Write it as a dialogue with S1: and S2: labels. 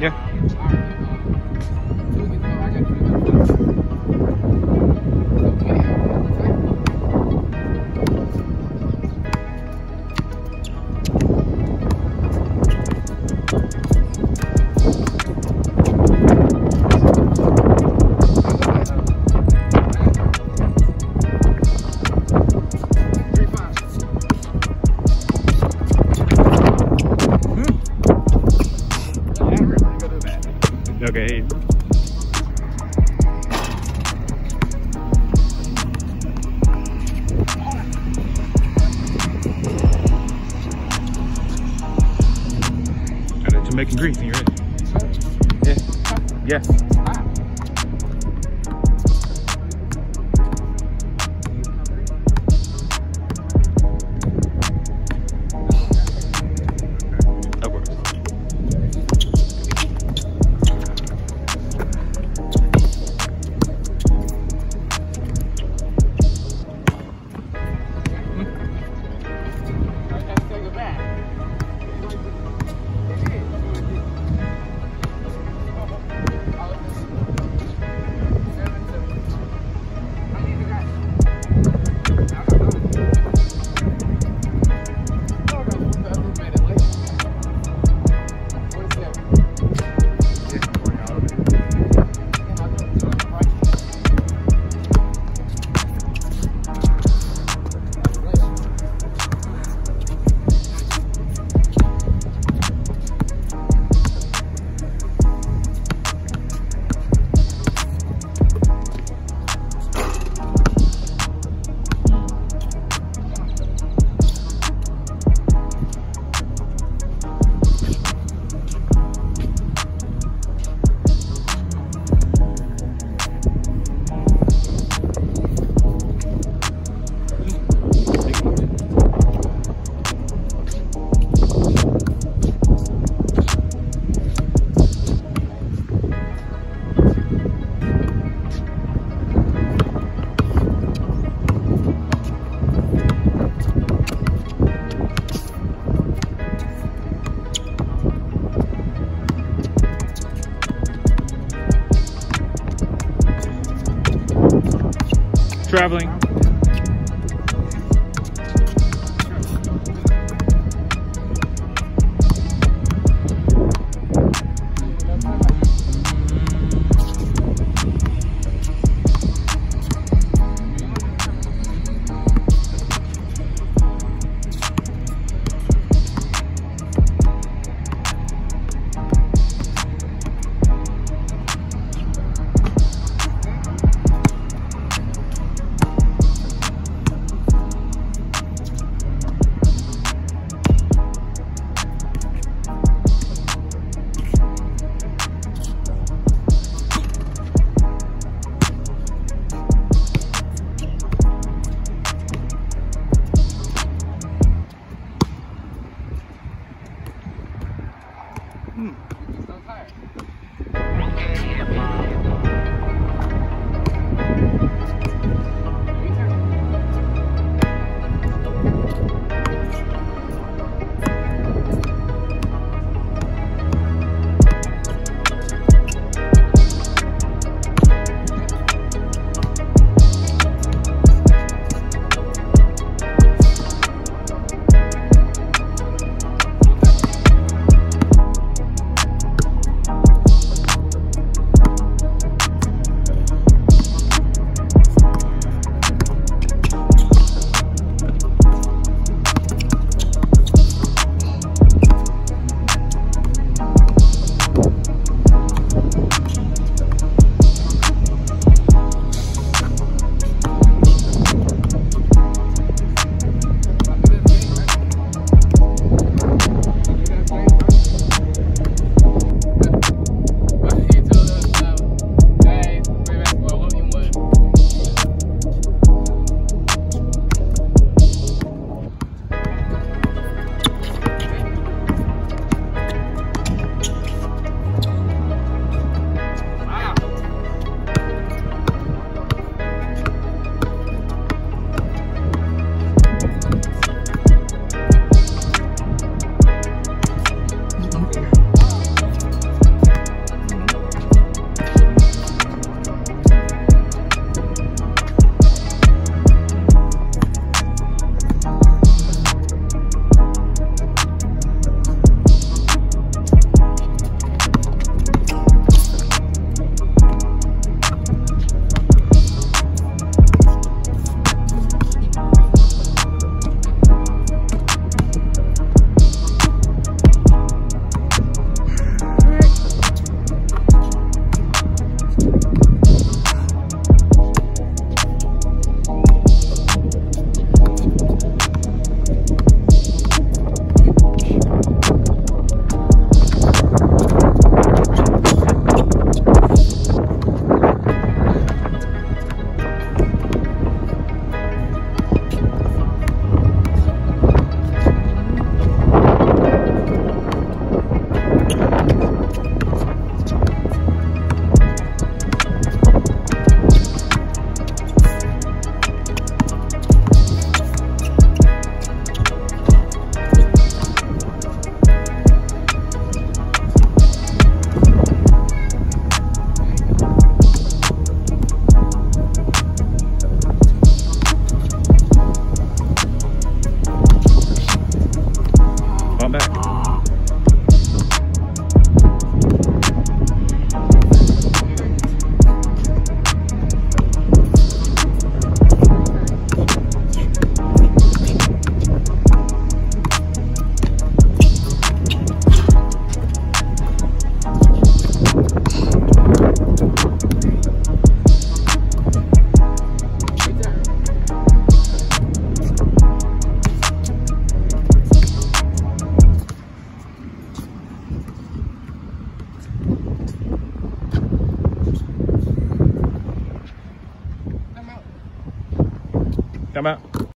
S1: Yeah. Okay. Got it grease and you're in. Yeah. Yeah. Traveling.